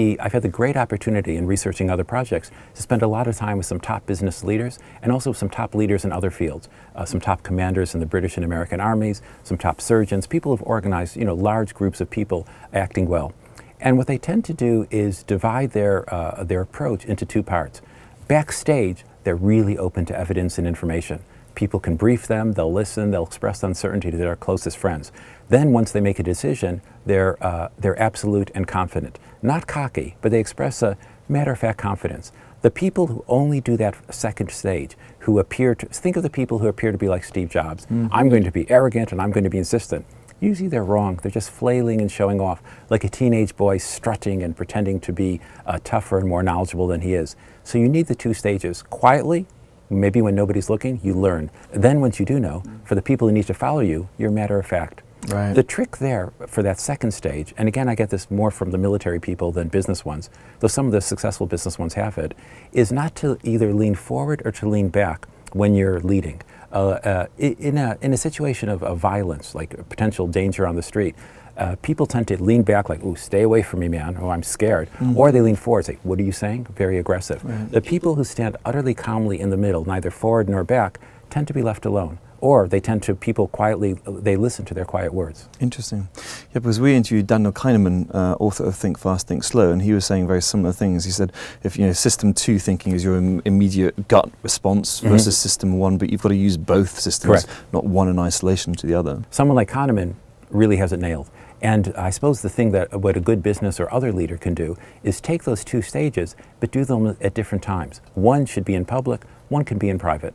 I've had the great opportunity in researching other projects to spend a lot of time with some top business leaders and also some top leaders in other fields, uh, some top commanders in the British and American armies, some top surgeons, people who've organized you know, large groups of people acting well. And what they tend to do is divide their, uh, their approach into two parts. Backstage, they're really open to evidence and information. People can brief them, they'll listen, they'll express uncertainty to their closest friends. Then once they make a decision, they're, uh, they're absolute and confident. Not cocky, but they express a matter-of-fact confidence. The people who only do that second stage, who appear to, think of the people who appear to be like Steve Jobs. Mm -hmm. I'm going to be arrogant and I'm going to be insistent. Usually they're wrong. They're just flailing and showing off, like a teenage boy strutting and pretending to be uh, tougher and more knowledgeable than he is. So you need the two stages. Quietly, maybe when nobody's looking, you learn. Then once you do know, for the people who need to follow you, you're matter of fact. Right. The trick there for that second stage, and again, I get this more from the military people than business ones, though some of the successful business ones have it, is not to either lean forward or to lean back when you're leading. Uh, uh, in, a, in a situation of, of violence, like a potential danger on the street, uh, people tend to lean back like, ooh, stay away from me, man, or I'm scared. Mm. Or they lean forward say, what are you saying? Very aggressive. Right. The people who stand utterly calmly in the middle, neither forward nor back, tend to be left alone or they tend to people quietly they listen to their quiet words interesting yeah because we interviewed daniel kahneman uh, author of think fast think slow and he was saying very similar things he said if you know system two thinking is your Im immediate gut response mm -hmm. versus system one but you've got to use both systems Correct. not one in isolation to the other someone like kahneman really has it nailed and I suppose the thing that what a good business or other leader can do is take those two stages, but do them at different times. One should be in public, one can be in private.